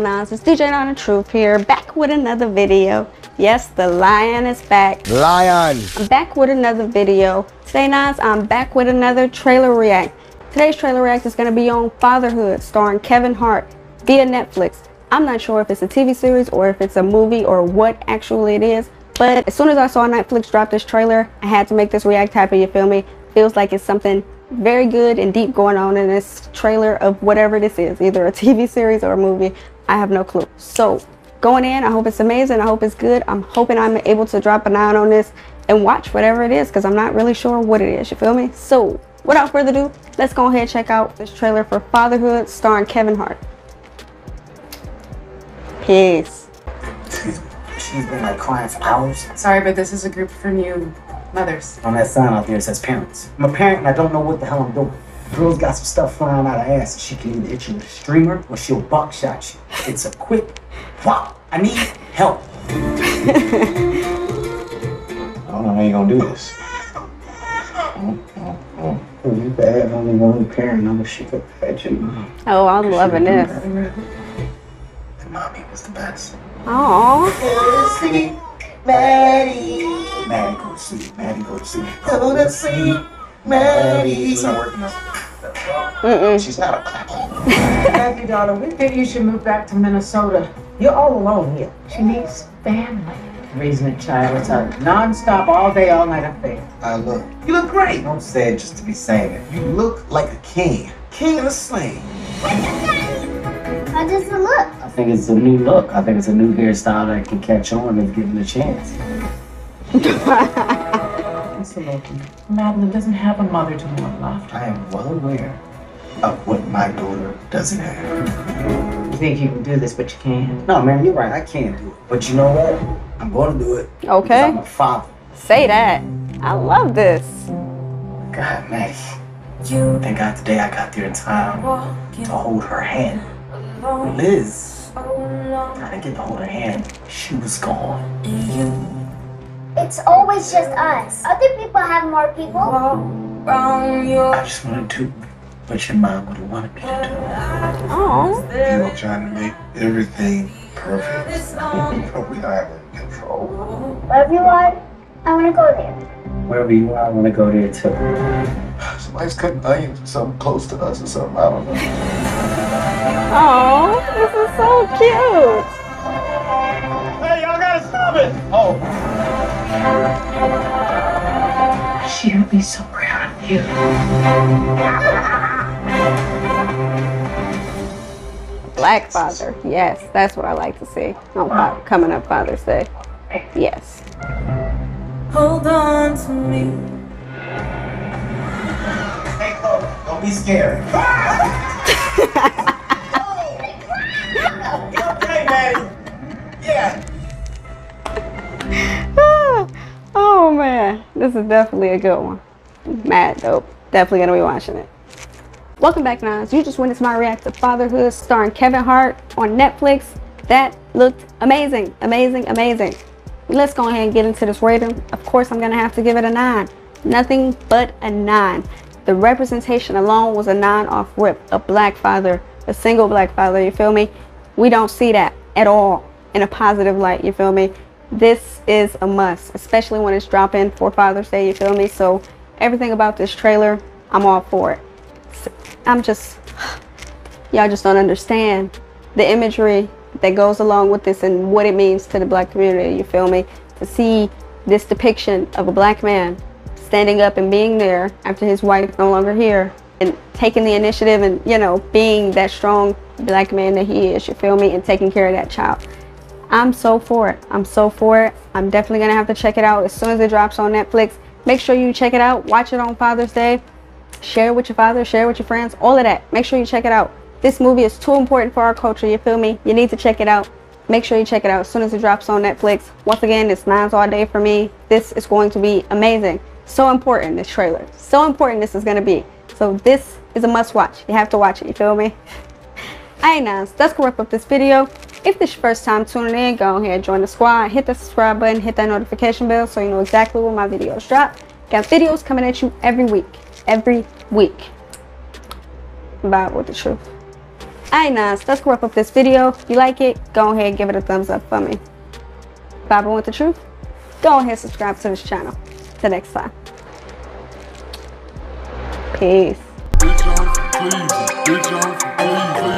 Nines? It's DJ Nine Truth here, back with another video. Yes, the lion is back. Lion! I'm back with another video. Today, Nines, I'm back with another trailer react. Today's trailer react is going to be on Fatherhood, starring Kevin Hart, via Netflix. I'm not sure if it's a TV series or if it's a movie or what actually it is, but as soon as I saw Netflix drop this trailer, I had to make this react happen, you feel me? Feels like it's something very good and deep going on in this trailer of whatever this is, either a TV series or a movie. I have no clue. So going in, I hope it's amazing. I hope it's good. I'm hoping I'm able to drop a nine on this and watch whatever it is because I'm not really sure what it is. You feel me? So without further ado, let's go ahead and check out this trailer for Fatherhood starring Kevin Hart. Peace. She's been like crying for hours. Sorry, but this is a group for new mothers. On that sign out there it says parents. I'm a parent and I don't know what the hell I'm doing. Girl's got some stuff flying out her ass she can either hit you with a streamer or she'll buckshot you. It's a quick wow. I need help. I don't know how you're gonna do this. Oh, you bad, only one parent, I'm a shit bad you. Oh, I'm loving this. And mommy was the best. Aww. Sleep, Maddie. Maddie, go to sleep. Maddie, go to sleep. Go to sleep, Maddie. It's not working out. Mm-mm. She's not a clap. Matthew, darling, we think you should move back to Minnesota. You're all alone here. She needs family. Raising a child is a non-stop, all day, all night affair. I look. You look great. Don't say it just to be saying it. You look like a king. King of the slave. How does it look? I think it's a new look. I think it's a new hairstyle that can catch on if given a chance. Absolutely. Madeline doesn't have a mother to want left. I am well aware of what my daughter doesn't have. You think you can do this, but you can't. No, man, you're right. I can't do it. But you know what? I'm going to do it. Okay. I'm a father. Say that. I love this. God, Maddie. You. Thank God today I got there in time to hold her hand. Liz, I didn't get to hold her hand. She was gone. It's always just us. Other people have more people. I just wanted to do what your mom would have wanted me to Oh. do. You know, trying to make everything perfect. but we don't have any control. Wherever you are, I want to go there. Wherever you are, I want to go there too. Somebody's cutting onions or something close to us or something. I don't know. Oh, this is so cute. Hey, y'all gotta stop it! Oh. She'll be so proud of you. Black father. Yes, that's what I like to see on Fa- coming up Father's Day. Yes. Hold on to me. Hey, Chloe, don't be scared. this is definitely a good one. Mad dope. Definitely gonna be watching it. Welcome back, Nines. You just witnessed my react to Fatherhood starring Kevin Hart on Netflix. That looked amazing, amazing, amazing. Let's go ahead and get into this rating. Of course, I'm gonna have to give it a nine. Nothing but a nine. The representation alone was a nine off rip. A black father, a single black father, you feel me? We don't see that at all in a positive light, you feel me? This is a must, especially when it's dropping for Father's Day, you feel me? So everything about this trailer, I'm all for it. I'm just, y'all just don't understand the imagery that goes along with this and what it means to the black community, you feel me? To see this depiction of a black man standing up and being there after his wife no longer here and taking the initiative and, you know, being that strong black man that he is, you feel me? And taking care of that child. I'm so for it. I'm so for it. I'm definitely gonna have to check it out as soon as it drops on Netflix. Make sure you check it out. Watch it on Father's Day. Share it with your father. Share it with your friends. All of that. Make sure you check it out. This movie is too important for our culture. You feel me? You need to check it out. Make sure you check it out as soon as it drops on Netflix. Once again, it's nines all day for me. This is going to be amazing. So important. This trailer. So important. This is gonna be. So this is a must watch. You have to watch it. You feel me? Alright, Nines, that's gonna wrap up this video. If this is your first time tuning in, go ahead and join the squad. Hit the subscribe button, hit that notification bell so you know exactly when my videos drop. Got videos coming at you every week. Every week. Vibe with the truth. Alright, Nas, let's wrap up this video. If you like it, go ahead and give it a thumbs up for me. Baba with the truth? Go ahead and subscribe to this channel. Till next time. Peace.